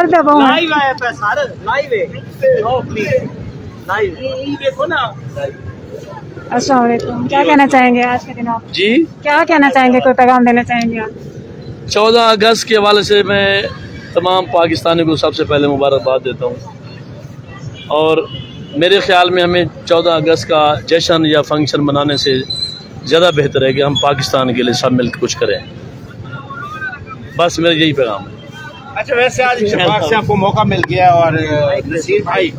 डरते बहुत। लाइव आया पे सर लाइव है। नो प्लीज़ लाइव देखो ना। अस्सलाम वालेकुम क्या कहना चाहेंगे आज के दिन आप? जी? क्या कहना चाहेंगे कोई पैगाम देना चाहेंगे आप? चौदह अगस्त के हवाले से मैं तमाम पाकिस्तानी को सबसे पहले मुबारकबाद देता हूँ। और मेरे ख्याल में हमें चौदह अगस्त का जश्न या फ़ंक्शन मनाने से ज़्यादा बेहतर है कि हम पाकिस्तान के लिए सब मिलकर कुछ करें। बस मेरा यही पैगाम है। अच्छा वैसे आज इशफाक से आपको मौका मिल गया और नसीर भाई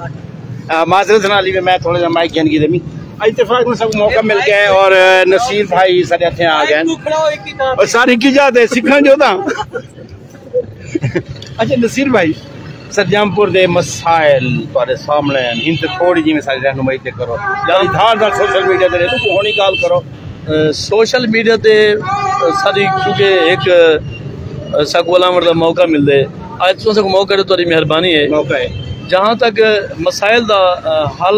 माजरत अली में मैं थोड़ा सा माइक घेन की दमी इतफाक में सबको मौका मिल गया और नसीर भाई साढ़े हथे आ गए और सारी की जात है सिखा जो था अच्छा नसीर भाई सरजामपुर के मसाइल थोड़े सामने इन तो थोड़ी जी सारी रहनुमाई करो। धारदार सोशल मीडिया ते तो होनी गाल करो। सोशल मीडिया ते सारी क्योंकि एक सकोला मतलब मौका मिलते अज तुम मौका तो मेहरबानी है। जहाँ तक मसाइल का हल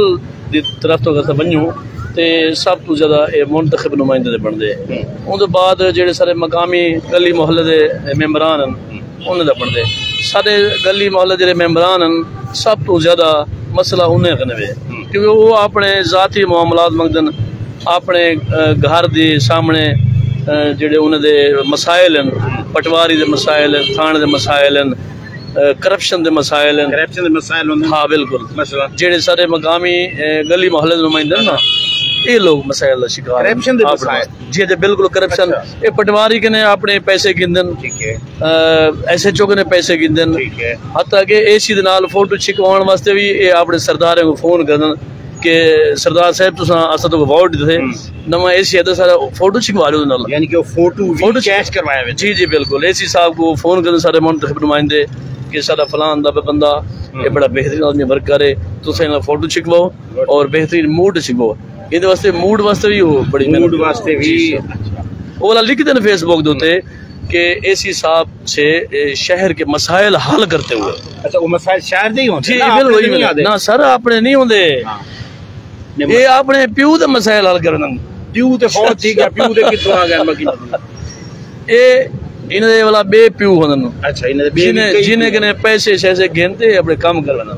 तरफ़ तो अगर वनूँ तो सब तो ज़्यादा मुंतखब नुमाइंदे दे बनते उनके हम्म। बाद जेडे सारे मकामी गली मोहल्ले के मैंबरान हम्म। उन्हें बनते सारे गली मोहल्ले जो मैंबरान सब तो ज़्यादा मसला उन्हें वे। हम्म। क्योंकि वह अपने जाति मामलात मंगते अपने घर के सामने जोड़े उन्हें मसाइल हैं पटवारी के मसाइल हैं थाने के मसाइल हैं करप्शन के मसाइल हैं ਕਰਪਸ਼ਨ ਦੇ ਮਸਾਇਲ ਹੁੰਦੇ हाँ बिल्कुल ਮਸਲਾ जेडे सारे मकामी अ, गली मोहल्ले दे नुमाइंदे न ना ये लोग मसाइल दा शिकार हैं। Corruption दे अपने- मसाइल। जी जी बिल्कुल करप्शन अच्छा। ये पटवारी के ने अपने पैसे गिंदन ਠੀਕ ਹੈ एस एच ओ के ने पैसे गिंदन ਠੀਕ ਹੈ हत्या कि एसी दे नाल फोटो छिकवाउण वास्ते भी ये अपने सरदारें को फोन करदन कि सरदार साहब तुसां असां तो वोट दिते नवा एसी है तो सारा फोटो छिकवा लो नाल यानी कि वो फोटो फोटो फोटो कैश करवाया हुआ जी जी बिल्कुल एसी साहब को फोन कर सारे मुंतखब नुमाइंदे कि सारा फलान दा बंदा ये बड़ा बेहतरीन आदमी वर्क करे तुसें इन्हें फोटो छिकवाओ और बेहतरीन मूड छिकवाओ ਇਹਦੇ ਵਾਸਤੇ ਮੂਡ ਵਾਸਤੇ ਵੀ ਉਹ ਬੜੀ मूड ਮਿਹਨਤ वास्ते भी जी, वो वाला लिख देना फेसबुक ਦੇ ਉੱਤੇ कि एसी साहब से ए, शहर के मसाइल हल करते हुए अच्छा वो मसाइल शहर दे ही होते जी ना, अपने बिल्कुल तो नहीं आते ना सर अपने नहीं होंदे नहीं, ਇਹ ਆਪਣੇ ਪਿਓ ਦੇ ਮਸਾਇਲ ਹੱਲ ਕਰਨ प्यू ते फौज ठीक है प्यू दे कितों आ गए मकी ਇਹ ਇਹਨਾਂ ਦੇ ਵਾਲਾ ਬੇ ਪਿਓ ਹੁੰਦੇ अच्छा इन्हें बे जिन्हें जिन्हें कने पैसे शैसे गिनते अपने काम करवाना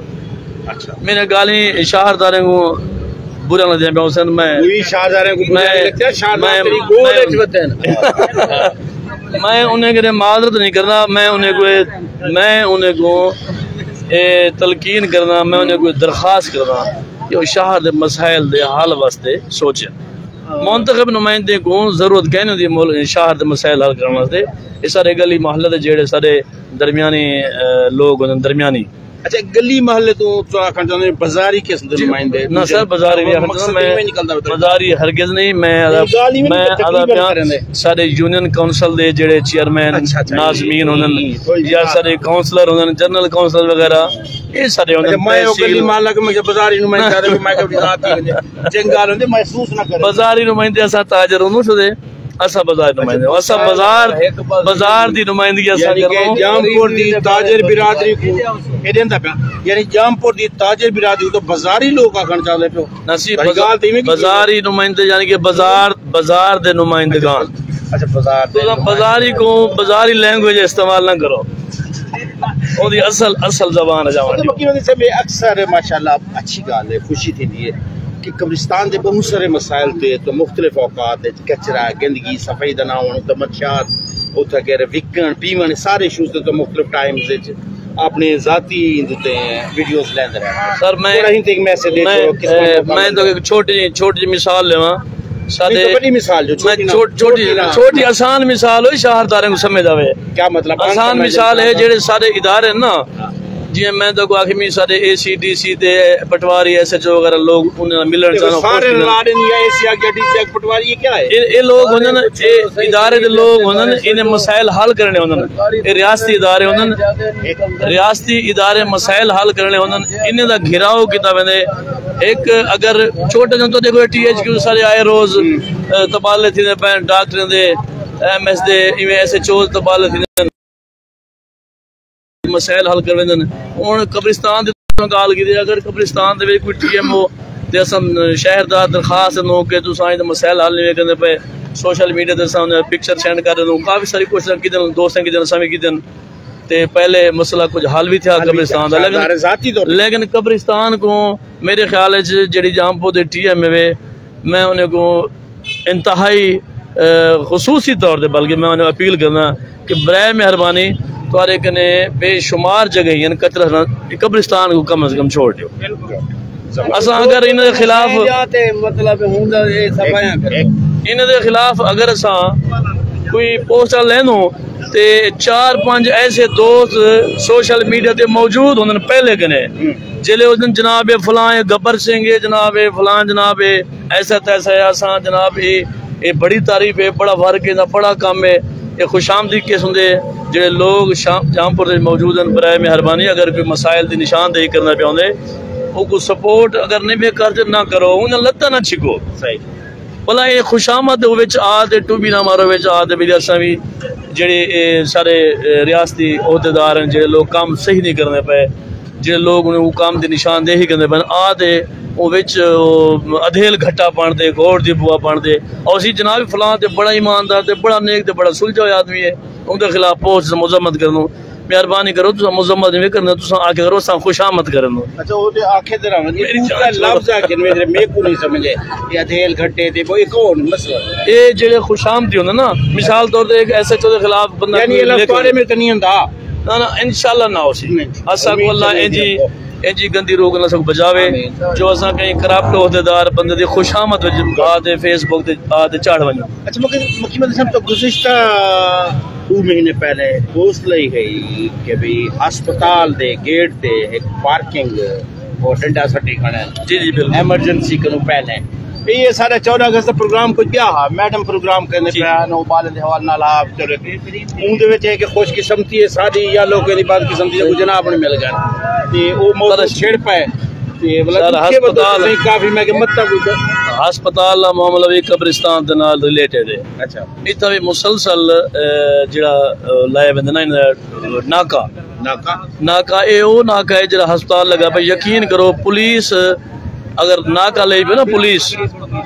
अच्छा मैंने गाली शहरदारे को बुरा ना दिया मैं उस मैं वही शाहजहां को बुरा मैं- नहीं लगता शाहजहां मैं- तेरी गोद मैं- विच वतन मैं उन्हें कने माजरत नहीं करना मैं उन्हें को मैं उन्हें को ए, तलकीन करना मैं उन्हें कोई दरखास्त करना वो शहर के मसाइल के हल वास्ते सोचे मुंतखब नुमाइंदे को ज़रूरत कहने दी मुल शहर के मसाइल हल करने वास्ते? ये सारे गली मोहल्ले जेड़े सारे दरमियानी लोग दरमियानी। अच्छा गली मोहल्ले तो तो चाहते बाजारी दे नुमाइंदे ना सर बाज़ार ही मैं में बाज़ार हरगिज नहीं मैं मैं करने। सारे यूनियन काउंसिल दे जेड़े चेयरमैन अच्छा, अच्छा, नाजमीन होंदन या सारे काउंसलर होंदन जनरल काउंसिलर वगैरह ये सारे अच्छा होंदन मैं गली तहसील मोहल्ला के मुझे बाजारी नुमाइंदे मैं महसूस ना करे। बाज़ार नुमाइंदे असा ताजर होंदो छदे असा बाज़ार नुमाइंदे असा बाज़ार बाज़ार दी नुमाइंदगी असा यानी कि करो। जामपुर दी ताजर बिरादरी को एदें दा पिया यानी जामपुर दी ताजर बिरादरी को बाजारी लोग आखन चाहते पियो नसीब भाई गाल इवें की बाज़ार नुमाइंदे यानी कि बाज़ार बाज़ार दे नुमाइंदगान अच्छा बाज़ार तो बाजारी को बाजारी लैंग्वेज इस्तेमाल ना करो। ओदी असल असल जबान से मैं अक्सर माशाल्लाह अच्छी गाल है खुशी थी है। कि कब्रिस्तान के बहुत सारे मसाइल थे तो मुख्तलिफ़ औकात कचरा गंदगी सफ़ाई दा ना तो मच्छात उत्थे के विकन पीवन सारे इशूज तो मुख्तलिफ़ टाइम्स अपने जाती वीडियोस लेंदे रहे। सर मैं थोड़ा ही एक मैसेज मैं दे किस ए, मैं तो एक छोटी छोटी मिसाल लेवा तो बड़ी मिसाल जो छोटी छोटी छोटी आसान मिसाल हो शहरदारे को समझ आवे। क्या मतलब? आसान मिसाल है जेड़े सारे इदारे हैं। ना जियाँ मैं तो आखी मी सारे एसी डीसी ते पटवारी एसएचओ वगैरह लोग उन्हें मिलन देखो, चाहना सारे लाडन या एशिया के डीसी पटवारी ये क्या है? ये ये लोग होंदे न ये इदारे दे लोग होंदे न इन्हें मसाइल हल करने होंदे न। ये रियासती इदारे होंदे न। रियासती इदारे मसाइल हल करने होंदे न। इन्हें दा घिराव किता वेंदे एक अगर छोटे जन तो देखो टीएचक्यू सारे आए रोज अ, तबादले थी पे डॉक्टर दे एमएस दे इवें एसएचओ तबादले थी मसाइल हल कर वेंदे न हुन कब्रिस्तान दी गाल की अगर कब्रिस्तान दे विच कोई टीएमओ ते असां शहर दा दरखास्त नो के तुसां इहदे मसाइल हल नहीं करदे पे सोशल मीडिया ते सामने पिक्चर सेंड कर दो काफी सारी कोशिशां कीतियां दोस्तें कीतियां असां भी कीतियां ਤੇ ਪਹਿਲੇ ਮਸਲਾ ਕੁਝ ਹੱਲ ਵੀ ਥਿਆ ਕਬਰਿਸਤਾਨ ਦਾ सरदार ਲੇਕਿਨ जाती तौर लेकिन कब्रिस्तान को मेरे ख्याल च जेह्ड़ी जामपुर दे टी एम वे मैं उन्हें को इंतहाई खसूसी तौर पर बल्कि मैं उन्हें अपील करना कि बर मेहरबानी तुरे कने बेशुमार जगह हैं कब्रिस्तान को कम अज कम छोड़ दियो। असा अगर इन खिलाफ इन खिलाफ अगर असा कोई पोस्टर लेनो ते चार पाँच ऐसे दोस्त सोशल मीडिया ते मौजूद होंगे पहले कने ज़िले उस दिन जनाब फलां गब्बर सिंह जनाब फलां जनाब ऐसा तैसा असा जनाब ये बड़ी तारीफ़ है बड़ा फ़र्क है बड़ा काम है ये खुशामदी किस्म के जो लोग शाम जामपुर मौजूद हैं बराए मेहरबानी अगर कोई मसायल की निशानदेही करना पाते वो सपोर्ट अगर नहीं भी कर ना करो उन्हें लत्त ना छिको। भला ये खुशामद आते टूबी ना मारो बच्च आते भी असा भी जे सारे रियासती अहदेदार हैं जो लोग काम सही नहीं करने पे जो लोग उन्हें वो काम की निशानदेही करते पे आते अधेल घट्टा पढ़ते गोड़ दुआ पढ़ते और अभी जनाब फलां बड़ा ईमानदार बड़ा नेक बड़ा सुलझा हुआ आदमी है। उनके खिलाफ पोस्ट मुजम्मत करो मेहरबानी करो तुस मुजम्मत नहीं करना तुस आके करो सा खुशामद करनो। अच्छा ओ ते आखे ते रावण मेरी पूरा लफ्ज आके मेरे मे को नहीं समझे। या तेल घटे ते कोई कौन मसला ए जेड़े खुशामदी होंदा ना मिसाल तौर ते एक ऐसे तो खिलाफ बंदा यानी ये लफ्ज बारे में कनी होंदा। ना ना इंशाल्लाह ना हो सी असा को अल्लाह ए जी इंजी गंदी रोग ना सब बचावे जो असा कहीं करप्ट अहदेदार बंदे दी खुशामद आते फेसबुक ते आ ते झाड़ वञो अच्छा मुख्य मुख्यमंत्री साहब तो गुज़िश्ता दो महीने पहले पोस्ट लाई गई कि भाई अस्पताल दे गेट ते एक पार्किंग और डंडा सट्टी खड़ा जी जी बिल्कुल एमरजेंसी करूँ पहले ये साढ़े चौदह अगस्त ਦਾ प्रोग्राम कुछ क्या हा मैडम प्रोग्राम करने जी। पे नो बाल दे हवाले नाल आप चले ਉਹਦੇ ਵਿੱਚ ਹੈ ਕਿ ਖੁਸ਼ਕਿਸਮਤੀ ਹੈ ਸਾਡੀ ਜਾਂ ਲੋਕਾਂ ਦੀ ਬਦਕਿਸਮਤੀ ਦਾ ਕੋਈ ਜਨਾਬ ਨਹੀਂ ਮਿਲ ਗਿਆ ਤੇ ਉਹ ਮੌਤ ਸਰ, ਛੇੜ ਪਏ ਤੇ ਸਰ, ਮਤਲਬ ਕਿ ਹਸਪਤਾਲ- ਨਹੀਂ ਕਾਫੀ ਮੈਂ ਕਿ ਮੱਤਾ ਕੋਈ ਹਸਪਤਾਲ ਦਾ ਮਾਮਲਾ ਵੀ ਕਬਰਿਸਤਾਨ ਦੇ ਨਾਲ ਰਿਲੇਟਡ ਹੈ ਅੱਛਾ ਇੱਥੇ ਵੀ ਮੁਸਲਸਲ ਅਹ, ਜਿਹੜਾ ਅਹ, ਲਾਇਆ ਬੰਦਾ ਨਾ ਇਹਨਾਂ ਦਾ ਨਾਕਾ ਨਾਕਾ ਨਾਕਾ ਇਹ ਉਹ ਨਾਕਾ ਹੈ ਜਿਹੜਾ ਹਸਪਤਾਲ ਲਗਾ ਪਿਆ ਯਕੀਨ ਕਰੋ ਪੁਲਿਸ अगर नाका ले ना पुलिस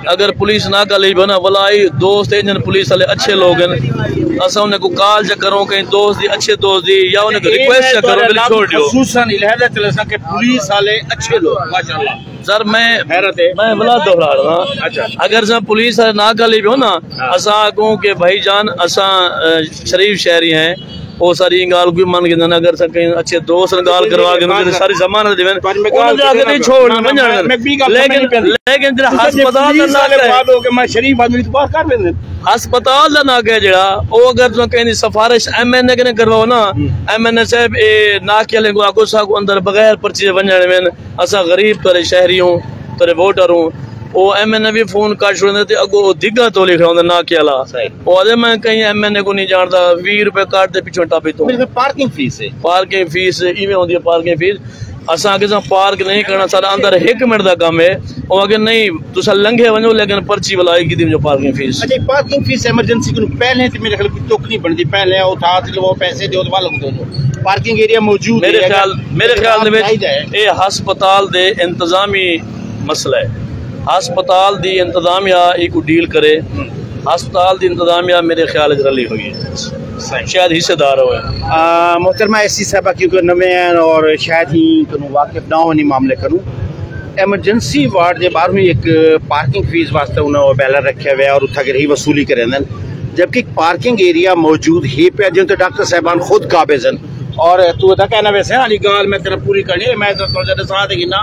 अगर पुलिस नाका ले ना वलाई दोस्त हैं पुलिस वाले अच्छे लोग हैं। असा उन्हें को कॉल च करो कहीं दोस्त दी अच्छे दोस्त दी या उन्हें को रिक्वेस्ट च करो मेरी छोड़ दियो। खसूसन इलाहा चले सके पुलिस वाले अच्छे लोग माशाल्लाह। सर मैं हैरत है। मैं बला दोहरा रहा अच्छा। अगर सब पुलिस वाले नाका ले ना हाँ। असा को के भाईजान असा शरीफ शहरी हैं। ਉਹ ਸਾਰੀ ਗਾਲ ਕੋਈ ਮੰਨ ਕੇ ਨਾ ਅਗਰ ਸਕੇ ਅੱਛੇ ਦੋਸਤ ਨਾਲ ਗਾਲ ਕਰਵਾ ਕੇ ਸਾਰੀ ਜ਼ਮਾਨਤ ਦੇਵਨ ਉਹ ਜਾ ਕੇ ਨਹੀਂ ਛੋੜਨ ਮੰਨਣ ਲੇਕਿਨ ਲੇਕਿਨ ਜਿਹੜਾ ਹਸਪਤਾਲ ਦਾ ਨਾ ਬਾਦ ਹੋ ਕੇ ਮੈਂ ਸ਼ਰੀਫ ਆਦਮੀ ਤੋਂ ਬਾਹਰ ਕਰ ਲੈਂਦੇ ਹਸਪਤਾਲ ਦਾ ਨਾ ਗਿਆ ਜਿਹੜਾ ਉਹ ਅਗਰ ਤੁਸੀਂ ਕਹਿੰਦੀ ਸਫਾਰਿਸ਼ ਐਮਐਨਏ ਕਨੇ ਕਰਵਾਓ ਨਾ ਐਮਐਨਏ ਸਾਹਿਬ ਇਹ ਨਾ ਕਿ ਲੈ ਕੋ ਆਗੋ ਸਾਗੋ ਅੰਦਰ ਬਗੈਰ ਪਰਚੇ ਵੰਜਣ ਮੈਂ ਅਸਾਂ ਗਰੀਬ ਤਰੇ ਸ਼ਹਿਰੀ ਹੂੰ ਤਰੇ ਵੋਟਰ ਹੂੰ ਉਹ ਐਮਐਨਏ ਵੀ ਫੋਨ ਕਰ ਛੁੜਦੇ ਤੇ ਅੱਗੋਂ ਦਿੱਗਾ ਤੋਂ ਲਿਖਿਆ ना के आला ਉਹ ਆਦੇ मैं कहीं एमएनए को नहीं ਜਾਣਦਾ 20 रुपए काट दे ਦੇ टापे तो बिल्कुल पार्किंग फ़ीस है पार्किंग फ़ीस इवे होंदी है पार्किंग फ़ीस असा अॻे सा पार्क नहीं करना सारा अंदर 1 मिनट दा काम है ओ अगे नहीं तुसा लंघे वञो लेकिन पर्ची वाला की दी पार्किंग फ़ीस अच्छा पार्किंग फ़ीस इमरजेंसी को पहले तो मेरे ख्याल नहीं बनदी पहले और था वो पैसे दो तो वाला दो पार्किंग एरिया मौजूद है मेरे ख्याल मेरे ख्याल में ए अस्पताल दे इंतजामी मसला है ਹਸਪਤਾਲ ਦੇ ਇੰਤਜ਼ਾਮੀ ਮਸਲਾ ਹੈ ਹਸਪਤਾਲ ਦੀ ਇੰਤਜ਼ਾਮੀਆ ਇਹ ਕੋ ਡੀਲ ਕਰੇ ਹਸਪਤਾਲ ਦੀ ਇੰਤਜ਼ਾਮੀਆ ਮੇਰੇ ਖਿਆਲ ਵਿੱਚ ਰਲੀ ਹੋਈ ਹੈ ਸ਼ਾਇਦ ਹਿੱਸੇਦਾਰ ਹੋਏ आ, मोहतरमा ऐसी साहबा क्योंकि नवे हैं और शायद ही करूँ वाकिफ ना होनी मामले करूँ एमरजेंसी वार्ड के बाहर एक पार्किंग फीस वास्ते उन्होंने बैलर रखे हुए और उत्था रही वसूली करे जबकि पार्किंग एरिया मौजूद ही पे जिन तो डॉक्टर साहबान खुद काबिज हैं और तू था कहना वैसे हाली गाल मैं तेरा पूरी करनी है मैं तो थोड़ा ज्यादा साथ है ना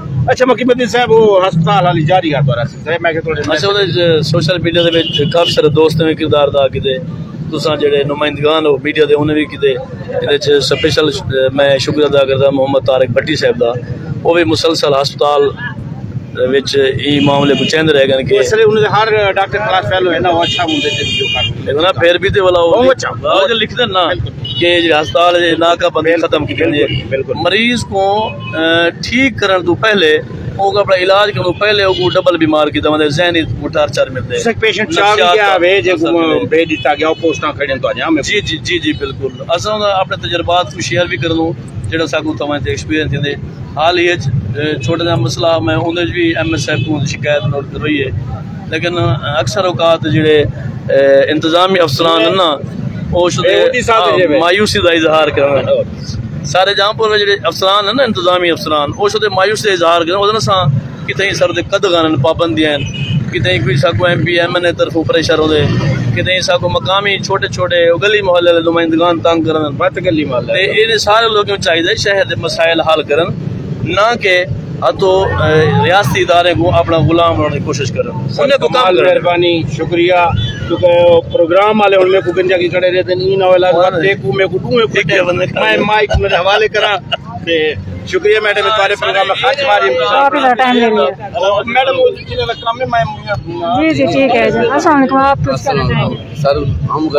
ਅੱਛਾ ਮੱਕੀ ਬੱਦੀ ਸਾਹਿਬ ਉਹ ਹਸਪਤਾਲ ਵਾਲੀ ਜਾ ਰਹੀ ਆ ਦੁਆਰਾ ਸਾਹਿਬ ਮੈਂ ਕਿ ਤੁਹਾਡੇ ਅੱਛਾ ਉਹਦੇ ਸੋਸ਼ਲ ਮੀਡੀਆ ਦੇ ਵਿੱਚ ਕਾਫੀ ਸਾਰੇ ਦੋਸਤਾਂ ਨੇ ਕਿਰਦਾਰ ਦਾ ਕਿਤੇ ਤੁਸੀਂ ਜਿਹੜੇ ਨੁਮਾਇੰਦਗਾਨ ਹੋ ਮੀਡੀਆ ਦੇ ਉਹਨੇ ਵੀ ਕਿਤੇ ਇਹਦੇ ਚ ਸਪੈਸ਼ਲ ਮੈਂ ਸ਼ੁਕਰ ਅਦਾ ਕਰਦਾ ਮੁਹੰਮਦ ਤਾਰਿਕ ਭੱਟੀ ਸਾਹਿਬ ਦਾ ਉਹ ਵੀ ਮੁਸਲਸਲ ਹਸਪਤਾਲ ਵਿੱਚ ਇਹ ਮਾਮਲੇ ਪੁੱਛਣ ਰਹੇ ਗਨ ਕਿ ਅਸਲੇ ਉਹਨਾਂ ਦੇ ਹਰ ਡਾਕਟਰ ਕਲਾਸ ਫੈਲੋ ਹੈ ਨਾ ਉਹ ਅੱਛਾ ਹੁੰਦੇ ਤੇ ਵੀਡੀਓ ਕਰ ਲੈਣਾ ਫਿਰ ਵੀ ਤੇ ਵਾਲਾ ਉਹ ਅੱਛਾ ਉਹ ਲਿਖਦੇ ਨਾ कि जो अस्पताल नाकाबंदी खत्म की बिल्कुल। मरीज़ को ठीक करने तो पहले वो अपना इलाज करने पहले वो डबल बीमार की दवा जहनी टार्चर मिलते जिस पेशेंट नफ्सियात गया वे जो। बे दिता गया पोस्टां खड़े तो अजा में जी जी जी जी बिल्कुल असां अपने तजर्बात को शेयर भी जेड़ा साकू तवां ते एक्सपीरियंस थींदे हाल ही छोटा जा मसला मैं च भी एमएसएफ को शिकायत नोट करवाई है लेकिन अ, जे। मायूसी का इजहार करन। सारे जहाँपुर में जेड़े अफसरान हैं ना इंतजामी अफसरान मायूसी का इजहार करन। ओदन सां कितें सर दे कदगान पाबंदियाँ कितें कोई साको M P M N A तरफों प्रेशर होंदे कितें साको मकामी छोटे छोटे गली मोहल्ले नुमाइंदगान तंग करन बत गली माल ते सारे लोगों को चाहिए शहर के मसाइल हल करन। ना कि अतो अ, रियासती इदारे को अपना गुलाम बनाने की कोशिश करन। उन्हें को काम मेहरबानी शुक्रिया। प्रोग्राम वाले उनमें को गंजा की खड़े रहते नहीं ना वाला बात देखू मैं को दूए को ठीक है, बंदे खा मैं माइक मेरे हवाले करा। ते शुक्रिया मैडम तुम्हारे प्रोग्राम में खास मारी काफ़ी ज़्यादा टाइम ले लिया मैडम में मैं जी जी ठीक है जी। अस्सलाम वालेकुम आप सर हम